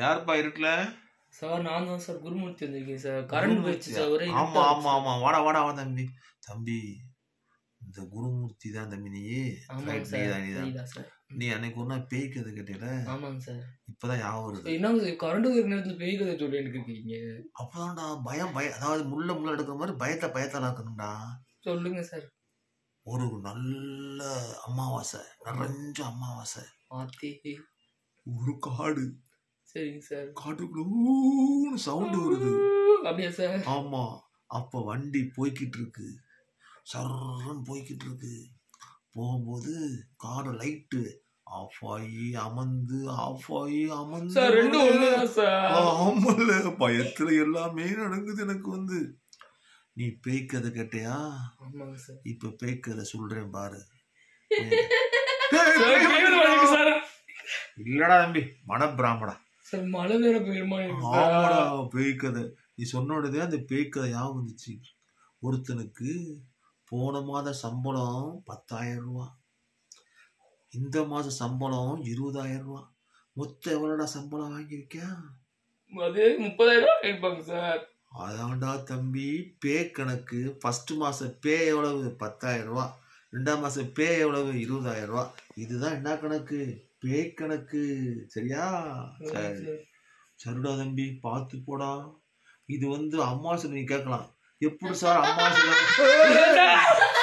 யாருப்பா இருட்டுல? சார் நான் தான் சார் குருமூர்த்தி வந்திருக்கேன் சார். கரண்ட் போயிடுச்சு சார் ஒரே ஆமா ஆமா ஆமா. வாடா வாடா வா தம்பி. தம்பி இந்த குருமூர்த்தி தான் தம்பி நீ. நீ அன்னைக்கு ஒன்னா பேய் கதை கேட்டல? ஆமாங்க சார். இப்பதான் ஞாபகம் வருது. சார் கரண்ட் இருக்கிற நேரத்துல பேய் கதை சொல்லி இருக்கீங்க? அப்பதான்டா பயம் பயம் அதாவது முள்ள முள்ள எடுக்கிற மாதிரி பயத்தை பயத்தால ஆக்கணும்டா சொல்லுங்க சார். ஒரு நல்ல அமாவாசை நிறைஞ்ச அமாவாசை. ஒரு காடு. சரிங்க சார். காட்டுக்குள்ள சவுண்டு வருது. அப்படியா சார்? ஆமா அப்ப வண்டி போய்கிட்டு இருக்கு. சர்றன்னு போய்கிட்டு இருக்கு. போகும்போது காடு லைட்டு ஆஃப் ஆகி அமர்ந்து ஆஃப் ஆகி அமர்ந்து. சார் ரெண்டும் ஒண்ணுதான் சார். ஆமல்ல பயத்துல எல்லாமே நடக்குது எனக்கு வந்து. நீ பேய் கதை கேட்டியா இப்ப பேய் கதை சொல்றேன் பாரு இல்லடா தம்பி மன பிராமடா சார் மழை வேற பெய்யுமா எனக்கு? சார் ஆமாடா பேய் கதை நீ சொன்னோடதே அந்த பேய் கதை ஞாபகம் வந்துச்சு. ஒருத்தனுக்கு போன மாத சம்பளம் பத்தாயிரம் ரூபா. இந்த மாத சம்பளம் இருபதாயிரம் ரூபா. மொத்தம் எவ்வளோடா சம்பளம் வாங்கியிருக்கியா? அது முப்பதாயிரம் கேட்பாங்க சார். அதான்டா தம்பி பே கணக்கு. ஃபர்ஸ்ட் மாசம் பே எவ்வளவு? பத்தாயிரம் ரூபா. ரெண்டாம் மாசம் பே எவ்வளவு இருபதாயிரம் ரூபா. இதுதான் என்ன கணக்கு? பே கணக்கு. சரியா? சரி சார். சரிடா தம்பி பார்த்து போடா. இது வந்து அம்மாசை நீ கேட்கலாம். எப்படி சார் அம்மாசை